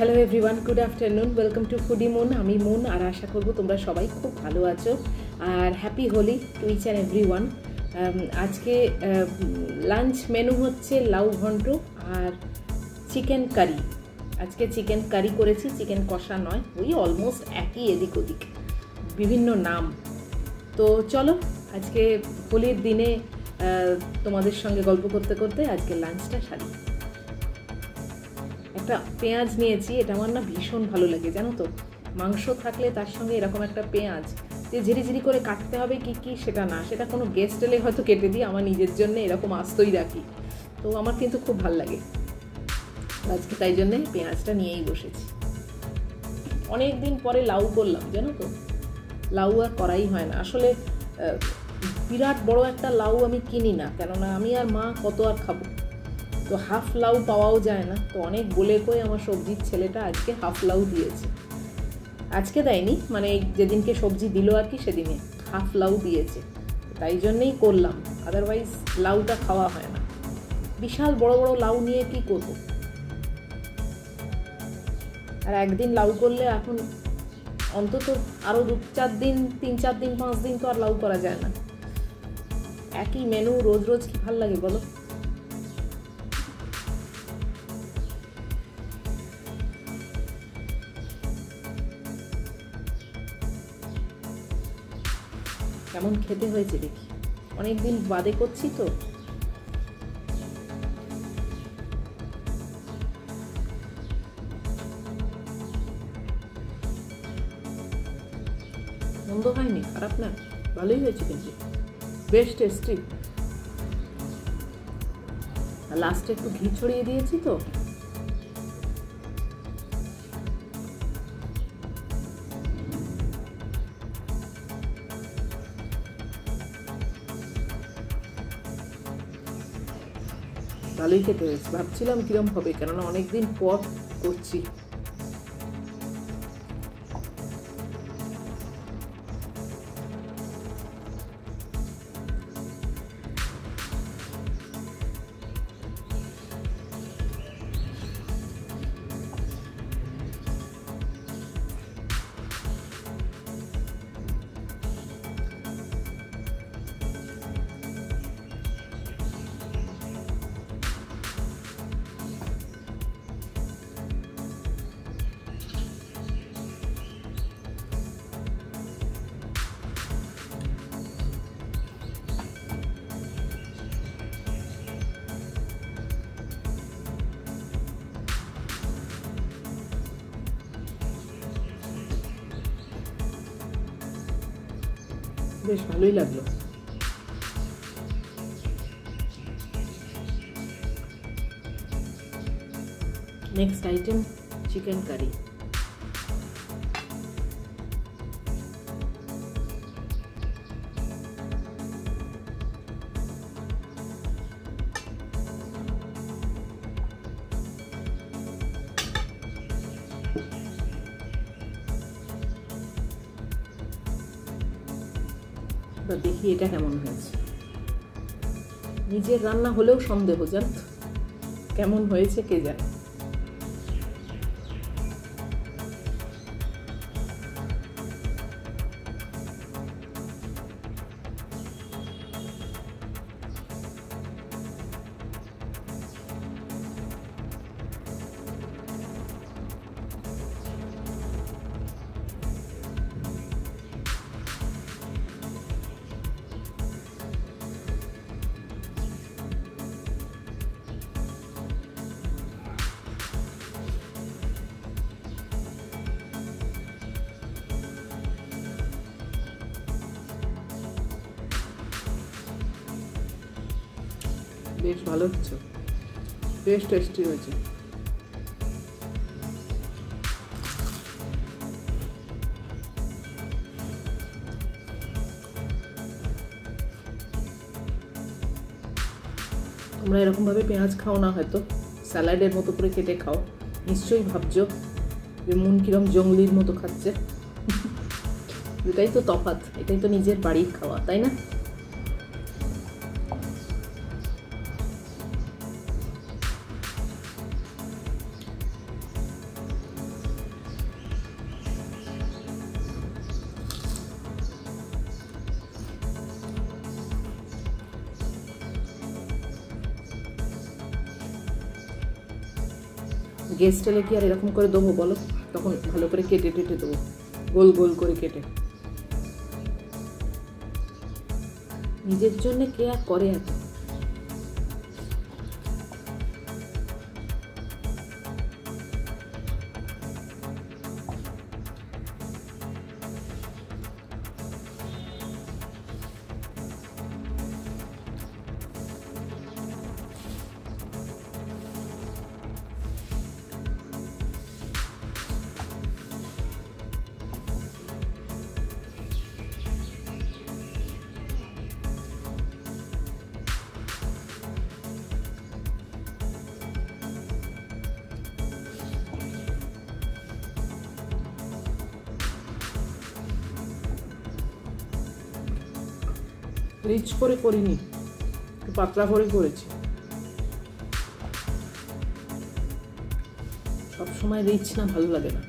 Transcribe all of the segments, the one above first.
Hello everyone good afternoon welcome to foodie moon আমি moon আর আশা করব তোমরা সবাই খুব ভালো আছো। আর happy Holi to each and every one আজকে লাঞ্চ মেনু হচ্ছে লাউ ঘন্ট আর চিকেন কারি আজকে চিকেন কারি করেছি চিকেন কষা নয়, ওই অলমোস্ট একই এদিক ওদিক, বিভিন্ন নাম। তো চলো, আজকে হোলির দিনে তোমাদের সঙ্গে গল্প করতে করতে আজকে লাঞ্চটা সারি। একটা পেঁয়াজ নিয়েছি, এটা আমার না ভীষণ ভালো লাগে, জানো তো। মাংস থাকলে তার সঙ্গে এরকম একটা পেঁয়াজ, যে ঝিরি ঝিরি করে কাটতে হবে কি কি সেটা না, সেটা কোনো গেস্ট এলে হয়তো কেটে দিই, আমার নিজের জন্য এরকম আস্তই রাখি। তো আমার কিন্তু খুব ভালো লাগে। আজকে তাই জন্যে পেঁয়াজটা নিয়েই বসেছি। অনেক দিন পরে লাউ করলাম, জানো তো। লাউ আর করাই হয় না। আসলে বিরাট বড় একটা লাউ আমি কিনি না, কেননা আমি আর মা কত আর খাব। তো হাফ লাউ পাওয়াও যায় না। তো অনেক বলে কই আমার সবজির ছেলেটা আজকে হাফ লাউ দিয়েছে। আজকে দেয়নি মানে যেদিনকে সবজি দিল আর কি সেদিনে হাফ লাউ দিয়েছে। তাই জন্যেই করলাম আদারওয়াইজ লাউটা খাওয়া হয় না। বিশাল বড় বড় লাউ নিয়ে কি করব? আর একদিন লাউ করলে এখন অন্তত আরও দু চার দিন, তিন চার দিন, পাঁচ দিন তো আর লাউ করা যায় না। একই মেনু রোজ রোজ কি ভালো লাগে বলো? কেমন খেতে হয়েছে দেখি। অনেক দিন বাদে করছি তো। মন্দ হয়নি, খারাপ না? ভালোই হয়েছে কিন্তু। বেশ টেস্টি লাস্টে একটু ঘি ছড়িয়ে দিয়েছি তো। ভালোই খেতে হয়েছে। ভাবছিলাম কিরম হবে কেননা অনেক দিন পর করছি। বেশ ভালোই লাগল। নেক্সট আইটেম চিকেন কারি এবার দেখি এটা কেমন হয়েছে। নিজের রান্না হলেও সন্দেহ জান কেমন হয়েছে কে জানে? বেশ ভালো হচ্ছে। বেশ টেস্টি হয়েছে। তোমরা এরকমভাবে পেঁয়াজ খাও না, হয়তো স্যালাডের মতো করে কেটে খাও। নিশ্চয়ই ভাবছ যে মন কিরম জঙ্গলির মতো খাচ্ছে। এটাই তো তফাৎ, এটাই তো নিজের বাড়ির খাওয়া, তাই না? গেস্ট এলে কি আর এরকম করে দেবো বলো? তখন ভালো করে কেটে টেটে দেবো। গোল গোল করে কেটে। নিজের জন্য কে আর করে এত? রিচ করে করিনি, একটু পাতলা করে করেছি। সব সময় রিচ না, ভালো লাগে না।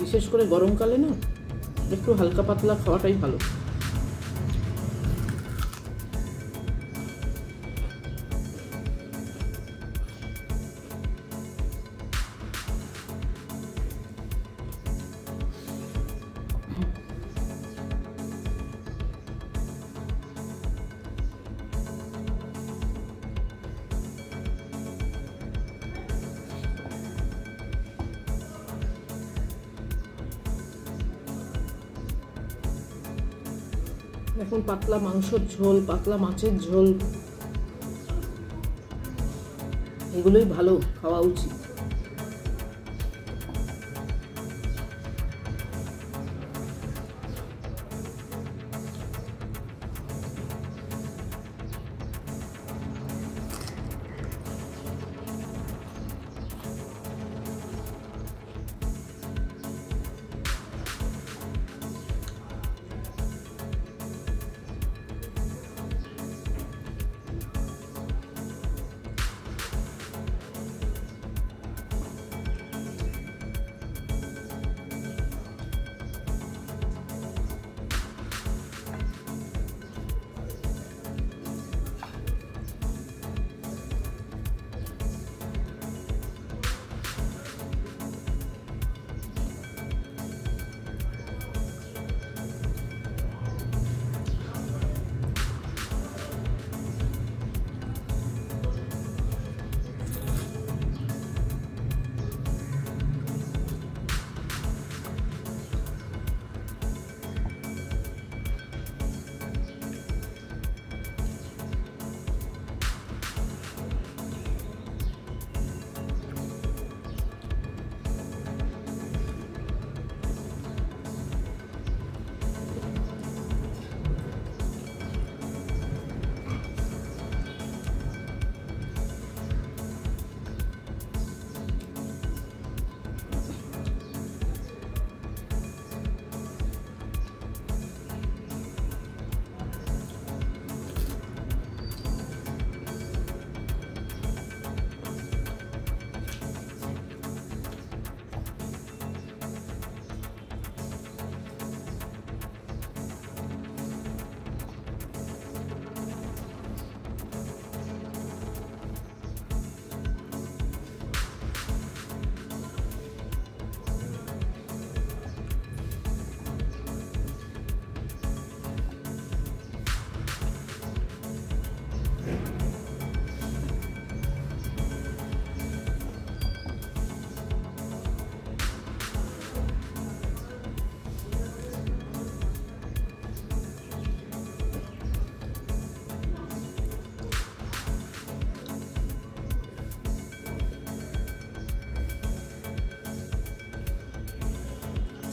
বিশেষ করে গরমকালে না, একটু হালকা পাতলা খাওয়াটাই ভালো। এখন পাতলা মাংসর ঝোল পাতলা মাছের ঝোল। এগুলোই ভালো খাওয়া উচিত।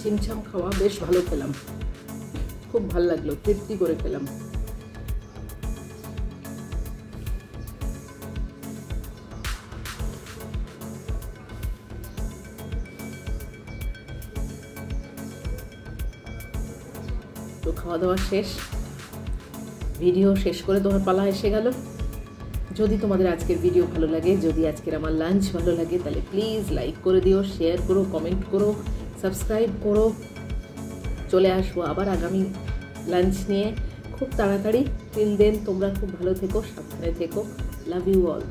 ছিমছাম খাওয়া বেশ ভালো খেলাম। খুব ভালো লাগল, তৃপ্তি করে খেলাম। তো খাওয়া দাওয়া শেষ। ভিডিও শেষ করে তোমার পালা এসে গেল। যদি তোমাদের আজকের ভিডিও ভালো লাগে, যদি আজকের আমার লাঞ্চ ভালো লাগে, তাহলে প্লিজ লাইক করে দিও শেয়ার করো কমেন্ট করো। সাবস্ক্রাইব করো। চলে আসব আবার আগামী লাঞ্চ নিয়ে। খুব তাড়াতাড়ি। তিন দিন তোমরা খুব ভালো থেকো, সাবধানে থেকো। Love you all